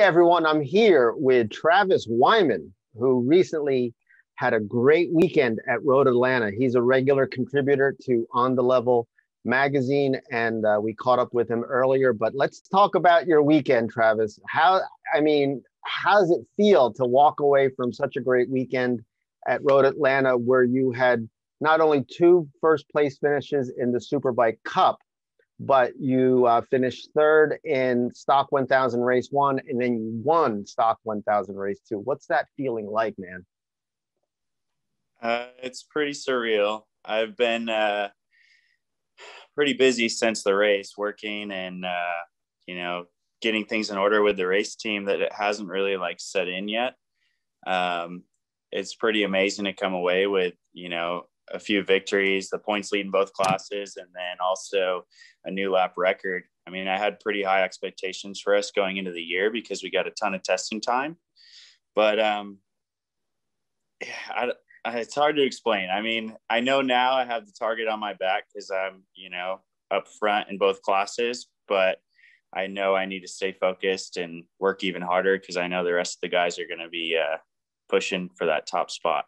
everyone. I'm here with Travis Wyman, who recently had a great weekend at Road Atlanta. He's a regular contributor to On the Level magazine, and uh, we caught up with him earlier. But let's talk about your weekend, Travis. How, I mean, how does it feel to walk away from such a great weekend at Road Atlanta where you had not only two first place finishes in the Superbike Cup, but you uh, finished third in Stock 1000 Race One, and then you won Stock 1000 Race Two. What's that feeling like, man? Uh, it's pretty surreal. I've been uh, pretty busy since the race, working and uh, you know getting things in order with the race team that it hasn't really like set in yet. Um, it's pretty amazing to come away with you know a few victories, the points lead in both classes, and then also a new lap record. I mean, I had pretty high expectations for us going into the year because we got a ton of testing time, but um, I, it's hard to explain. I mean, I know now I have the target on my back because I'm, you know, up front in both classes, but I know I need to stay focused and work even harder because I know the rest of the guys are going to be uh, pushing for that top spot.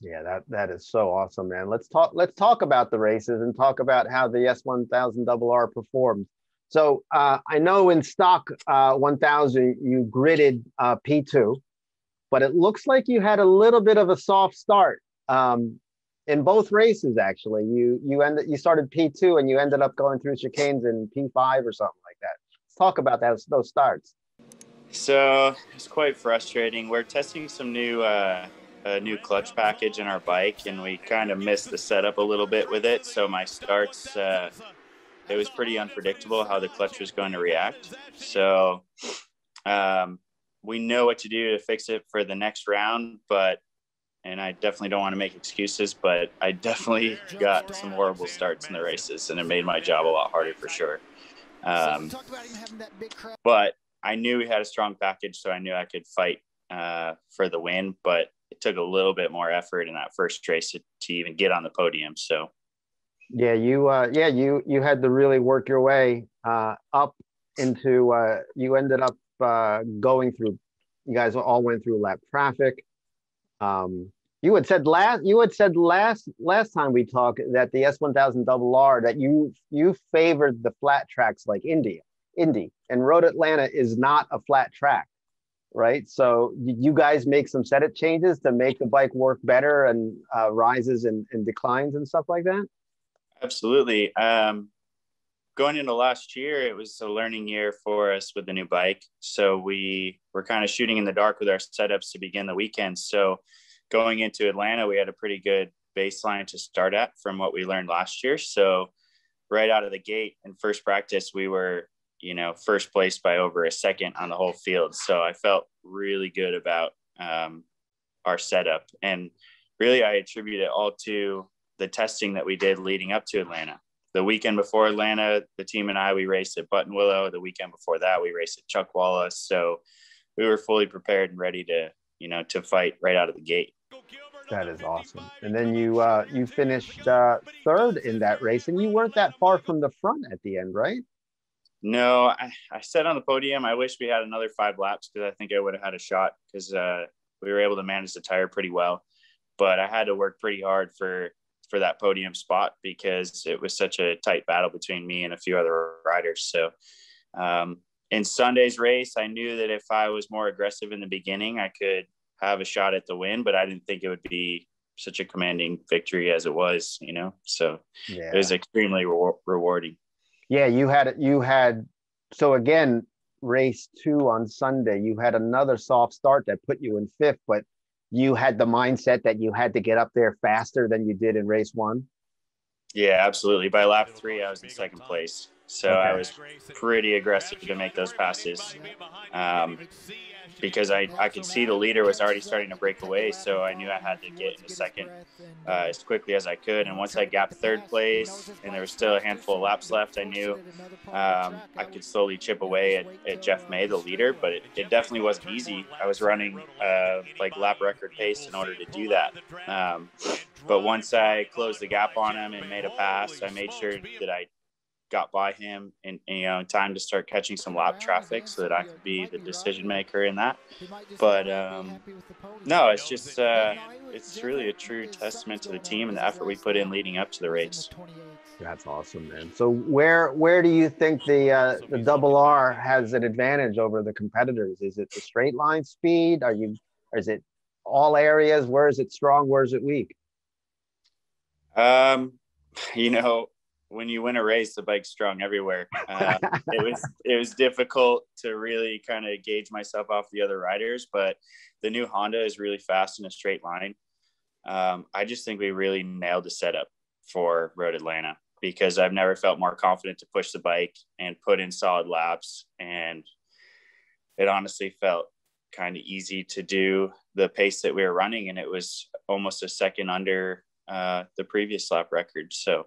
Yeah, that that is so awesome, man. Let's talk. Let's talk about the races and talk about how the S one thousand Double R performed. So uh, I know in stock uh, 1000 you gridded uh, P2, but it looks like you had a little bit of a soft start um, in both races. Actually, you you ended you started P2 and you ended up going through chicanes in P5 or something like that. Let's talk about that those starts. So it's quite frustrating. We're testing some new uh, a new clutch package in our bike, and we kind of missed the setup a little bit with it. So my starts, uh, it was pretty unpredictable how the clutch was going to react. So um, we know what to do to fix it for the next round, but and I definitely don't want to make excuses, but I definitely got some horrible starts in the races, and it made my job a lot harder for sure. Um, but I knew we had a strong package, so I knew I could fight uh, for the win. But it took a little bit more effort in that first race to, to even get on the podium. So, yeah, you, uh, yeah, you, you had to really work your way uh, up into. Uh, you ended up uh, going through. You guys all went through lap traffic. Um, you had said last. You had said last last time we talked that the S1000 double R that you you favored the flat tracks like India, Indy, and Road Atlanta is not a flat track right? So you guys make some setup changes to make the bike work better and uh, rises and, and, declines and stuff like that? Absolutely. Um, going into last year, it was a learning year for us with the new bike. So we were kind of shooting in the dark with our setups to begin the weekend. So going into Atlanta, we had a pretty good baseline to start at from what we learned last year. So right out of the gate in first practice, we were you know, first place by over a second on the whole field. So I felt really good about um, our setup. And really, I attribute it all to the testing that we did leading up to Atlanta. The weekend before Atlanta, the team and I, we raced at Buttonwillow. The weekend before that, we raced at Chuckwalla. So we were fully prepared and ready to, you know, to fight right out of the gate. That is awesome. And then you uh, you finished uh, third in that race, and you weren't that far from the front at the end, right? No, I, I said on the podium, I wish we had another five laps because I think I would have had a shot because uh, we were able to manage the tire pretty well. But I had to work pretty hard for for that podium spot because it was such a tight battle between me and a few other riders. So um, in Sunday's race, I knew that if I was more aggressive in the beginning, I could have a shot at the win, but I didn't think it would be such a commanding victory as it was, you know? So yeah. it was extremely re- rewarding. Yeah, you had you had so again race two on Sunday. You had another soft start that put you in fifth, but you had the mindset that you had to get up there faster than you did in race one. Yeah, absolutely. By lap three, I was in second place, so okay. I was pretty aggressive to make those passes. Um, because I, I could see the leader was already starting to break away. So I knew I had to get into second uh, as quickly as I could. And once I got third place and there was still a handful of laps left, I knew um, I could slowly chip away at, at Jeff May, the leader. But it, it, definitely wasn't easy. I was running uh, like lap record pace in order to do that. Um, but once I closed the gap on him and made a pass, I made sure that I got by him in, you know in time to start catching some lap traffic so that I could be the decision maker in that. But um, no, it's just uh, it's really a true testament to the team and the effort we put in leading up to the race. That's awesome, man. So where where do you think the uh, the double R has an advantage over the competitors? Is it the straight line speed? Are you is it all areas? Where is it strong? Where is it weak? Um, you know, when you win a race, the bike's strong everywhere. Uh, it was it was difficult to really kind of gauge myself off the other riders, but the new Honda is really fast in a straight line. Um, I just think we really nailed the setup for Road Atlanta because I've never felt more confident to push the bike and put in solid laps, and it honestly felt kind of easy to do the pace that we were running, and it was almost a second under uh, the previous lap record. So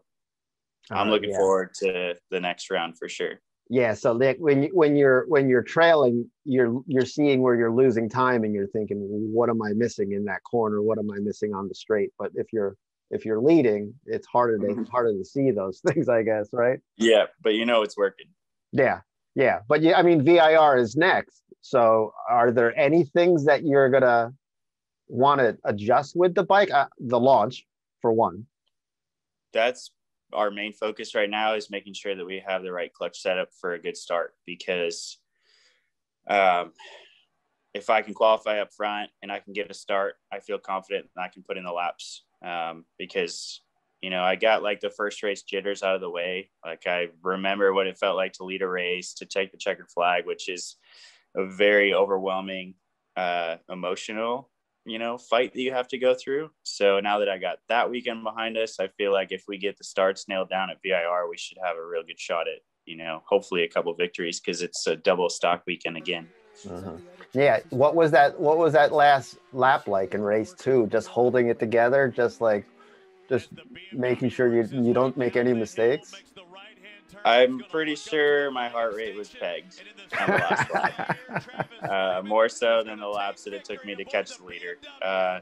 I'm uh, looking yeah. forward to the next round for sure. Yeah. So Nick, when you, when you're when you're trailing, you're you're seeing where you're losing time, and you're thinking, what am I missing in that corner? What am I missing on the straight? But if you're if you're leading, it's harder to mm-hmm. it's harder to see those things, I guess, right? Yeah, but you know it's working. Yeah, yeah, but yeah, I mean VIR is next. So, are there any things that you're gonna want to adjust with the bike? Uh, the launch, for one. That's our main focus right now is making sure that we have the right clutch setup for a good start because um, if I can qualify up front and I can get a start, I feel confident and I can put in the laps um, because you know I got like the first race jitters out of the way. Like I remember what it felt like to lead a race, to take the checkered flag, which is a very overwhelming, uh, emotional you know fight that you have to go through. So now that i got that weekend behind us i feel like if we get the starts nailed down at vir we should have a real good shot at you know hopefully a couple victories because it's a double stock weekend again. Mm-hmm. yeah what was that what was that last lap like in race two? Just holding it together just like just making sure you you don't make any mistakes I'm pretty sure my heart rate was pegged on the last lap, uh, more so than the laps that it took me to catch the leader. Uh,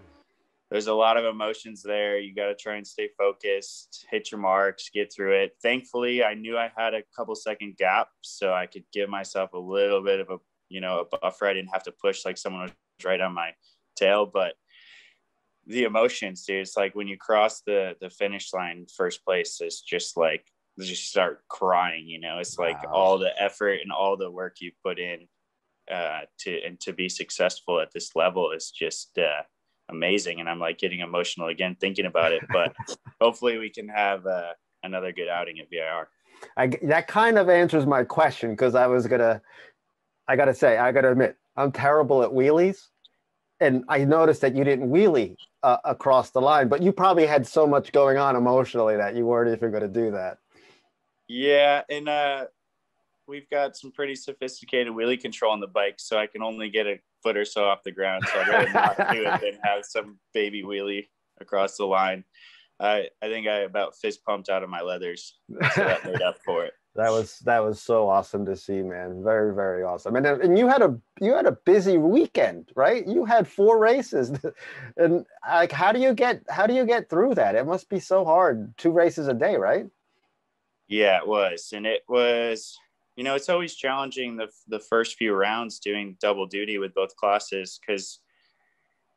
there's a lot of emotions there. You got to try and stay focused, hit your marks, get through it. Thankfully, I knew I had a couple second gap, so I could give myself a little bit of a you know a buffer. I didn't have to push like someone was right on my tail, but the emotions, dude. It's like when you cross the the finish line, first place is just like just start crying you know? It's like wow. all the effort and all the work you put in uh, to and to be successful at this level is just uh, amazing. And i'm like getting emotional again thinking about it but hopefully we can have uh, another good outing at vir I, that kind of answers my question because i was gonna i gotta say i gotta admit i'm terrible at wheelies. And i noticed that you didn't wheelie uh, across the line but you probably had so much going on emotionally that you weren't even going to do that yeah, and uh, we've got some pretty sophisticated wheelie control on the bike, so I can only get a foot or so off the ground. So I'd rather not do it than have some baby wheelie across the line. I I think I about fist pumped out of my leathers, so that made up for it. That was that was so awesome to see, man. Very very awesome. And and you had a you had a busy weekend, right? You had four races, and like how do you get how do you get through that? It must be so hard. Two races a day, right? Yeah, it was, and it was. You know, it's always challenging the the first few rounds doing double duty with both classes because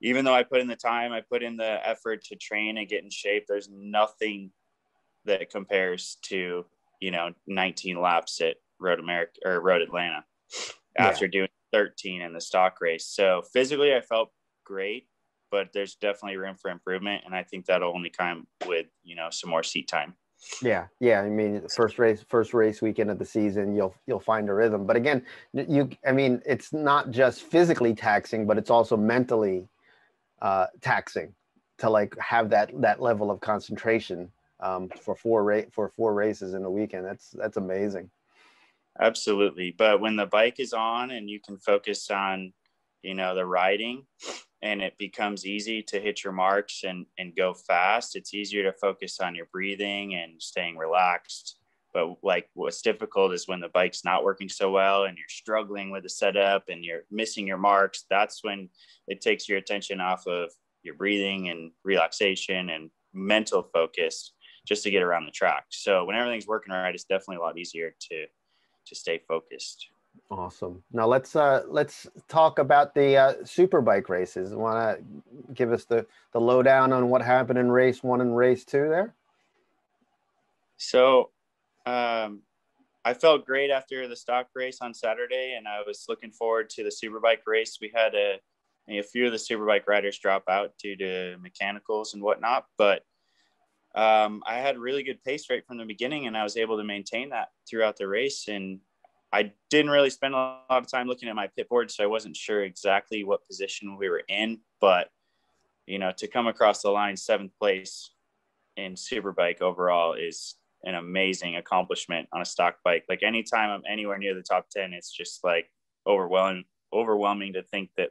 even though I put in the time, I put in the effort to train and get in shape. There's nothing that compares to you know 19 laps at Road America or Road Atlanta after yeah. doing 13 in the stock race. So physically, I felt great, but there's definitely room for improvement, and I think that'll only come with you know some more seat time. Yeah, yeah. I mean, first race, first race weekend of the season, you'll you'll find a rhythm. But again, you, I mean, it's not just physically taxing, but it's also mentally uh, taxing to like have that that level of concentration um, for four rate for four races in a weekend. That's that's amazing. Absolutely, but when the bike is on and you can focus on, you know, the riding and it becomes easy to hit your marks and, and go fast. It's easier to focus on your breathing and staying relaxed. But like what's difficult is when the bike's not working so well and you're struggling with the setup and you're missing your marks. That's when it takes your attention off of your breathing and relaxation and mental focus just to get around the track. So when everything's working right, it's definitely a lot easier to to stay focused. Awesome. Now let's uh, let's talk about the uh, superbike races. Want to give us the the lowdown on what happened in race one and race two there? So, um, I felt great after the stock race on Saturday, and I was looking forward to the superbike race. We had a a few of the superbike riders drop out due to mechanicals and whatnot, but um, I had really good pace right from the beginning, and I was able to maintain that throughout the race. And I didn't really spend a lot of time looking at my pit board, so I wasn't sure exactly what position we were in. But you know, to come across the line seventh place in superbike overall is an amazing accomplishment on a stock bike. Like anytime I'm anywhere near the top ten, it's just like overwhelming, overwhelming to think that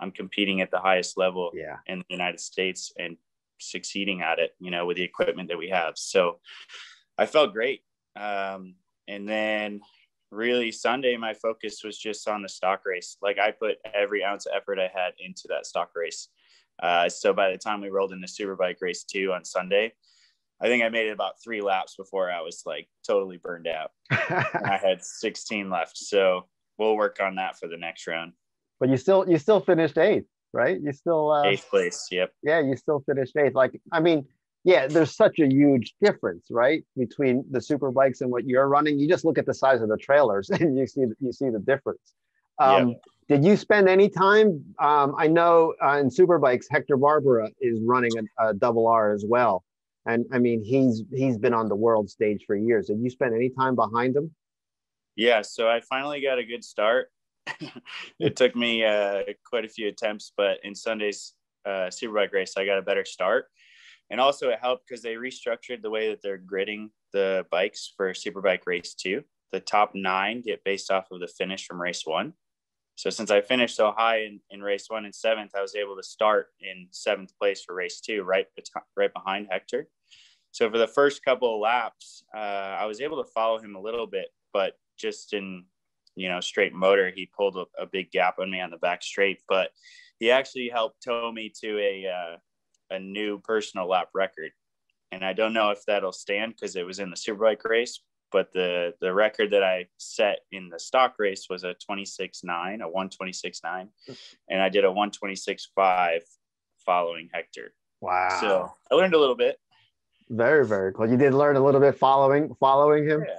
I'm competing at the highest level yeah. in the United States and succeeding at it, you know, with the equipment that we have. So I felt great. Um, and then really Sunday, my focus was just on the stock race. Like I put every ounce of effort I had into that stock race. Uh, so by the time we rolled into Superbike race two on Sunday, I think I made it about three laps before I was like totally burned out. I had 16 left. So we'll work on that for the next round. But you still you still finished eighth, right? You still uh, eighth place. Yep. Yeah, you still finished eighth. Like I mean, yeah, there's such a huge difference, right, between the super bikes and what you're running. You just look at the size of the trailers and you see you see the difference. Um. Did you spend any time? Um, I know uh, in super bikes, Hector Barbera is running a, a double R as well, and I mean he's he's been on the world stage for years. Did you spend any time behind him? Yeah, so I finally got a good start. it took me uh, quite a few attempts, but in Sunday's uh, Superbike race, I got a better start. And also, it helped because they restructured the way that they're gridding the bikes for Superbike race two. The top nine get based off of the finish from race one. So, since I finished so high in, in race one and seventh, I was able to start in seventh place for race two, right, right behind Hector. So, for the first couple of laps, uh, I was able to follow him a little bit, but just in you know straight motor he pulled a, a, big gap on me on the back straight but he actually helped tow me to a uh, a new personal lap record. And i don't know if that'll stand because it was in the superbike race but the the record that i set in the stock race was a 26.9 a 126.9 and i did a 126.5 following hector. Wow. So i learned a little bit. Very very cool. You did learn a little bit following following him? Yeah.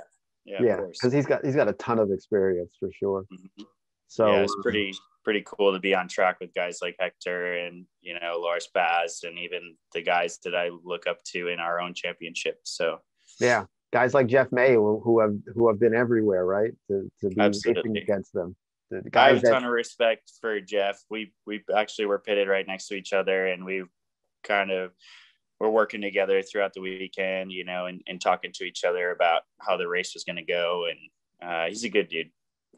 Yeah, yeah, because he's got he's got a ton of experience for sure. Mm-hmm. So yeah, it's pretty pretty cool to be on track with guys like Hector and you know Loris Baz and even the guys that I look up to in our own championship. So yeah, guys like Jeff May who, have who have been everywhere, right? To to be racing against them. The guys I have a ton that... of respect for Jeff. We we actually were pitted right next to each other, and we kind of we're working together throughout the weekend, you know, and, and talking to each other about how the race was going to go. And uh, he's a good dude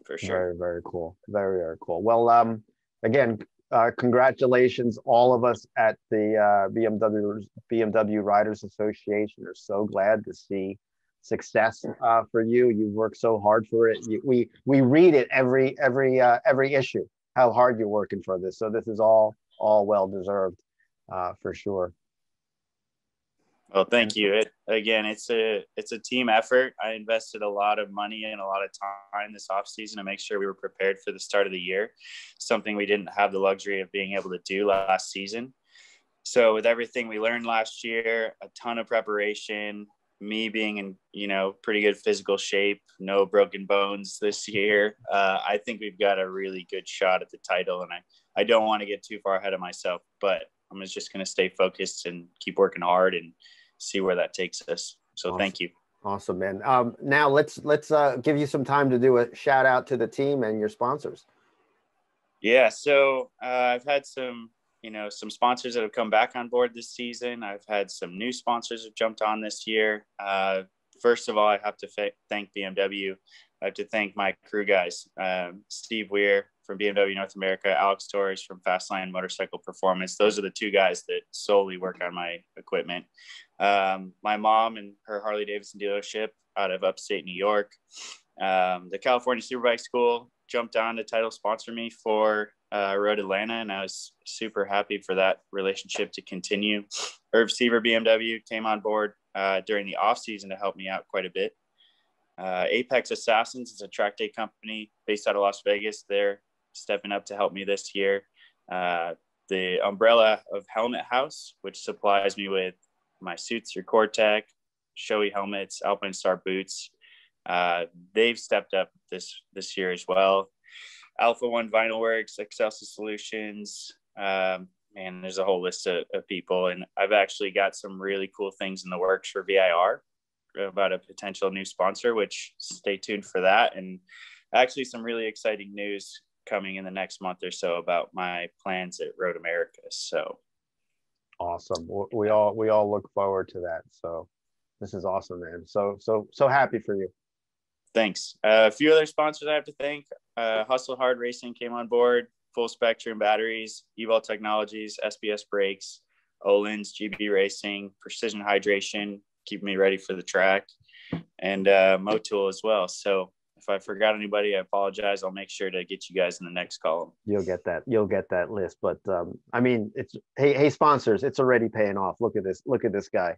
for sure. Very, very cool. Very, very cool. Well, um, again, uh, congratulations, all of us at the uh, BMW BMW Riders Association are so glad to see success uh, for you. You've worked so hard for it. You, we we read it every every uh, every issue. How hard you're working for this. So this is all all well deserved uh, for sure. Well, thank you. It, again, it's a it's a team effort. I invested a lot of money and a lot of time this offseason to make sure we were prepared for the start of the year. Something we didn't have the luxury of being able to do last season. So with everything we learned last year, a ton of preparation, me being in you know pretty good physical shape, no broken bones this year, uh, I think we've got a really good shot at the title. And I I don't want to get too far ahead of myself, but I'm just going to stay focused and keep working hard and see where that takes us. So awesome. thank you. Awesome, man. Um, now let's let's uh, give you some time to do a shout out to the team and your sponsors. Yeah, so uh, I've had some, you know, some sponsors that have come back on board this season. I've had some new sponsors have jumped on this year. Uh, first of all, I have to fa- thank BMW. I have to thank my crew guys, um, Steve Weir from BMW North America, Alex Torres from Fastline Motorcycle Performance. Those are the two guys that solely work on my equipment. Um, my mom and her Harley Davidson dealership out of upstate New York. Um, the California Superbike School jumped on to title sponsor me for uh, Road Atlanta, and I was super happy for that relationship to continue. Irv Seaver BMW came on board uh, during the off season to help me out quite a bit. Uh, Apex Assassins is a track day company based out of Las Vegas. They're stepping up to help me this year. Uh, the umbrella of Helmet House, which supplies me with my suits are Cortec, Shoei helmets, Alpinestars boots. Uh, they've stepped up this this year as well. Alpha One Vinyl Works, Excelsior Solutions. Um, and there's a whole list of, of, people. And I've actually got some really cool things in the works for VIR about a potential new sponsor, which stay tuned for that. And actually, some really exciting news coming in the next month or so about my plans at Road America. So awesome. We all we all look forward to that. So this is awesome, man. So so so happy for you. Thanks. Uh, a few other sponsors I have to thank. Uh, Hustle Hard Racing came on board. Full Spectrum Batteries, Evol Technologies, SBS Brakes, Öhlins, GB Racing, Precision Hydration, keep me ready for the track, and uh, Motul as well. So if I forgot anybody, I apologize. I'll make sure to get you guys in the next column. You'll get that. You'll get that list. But um, I mean, it's hey, hey, sponsors, it's already paying off. Look at this. Look at this guy.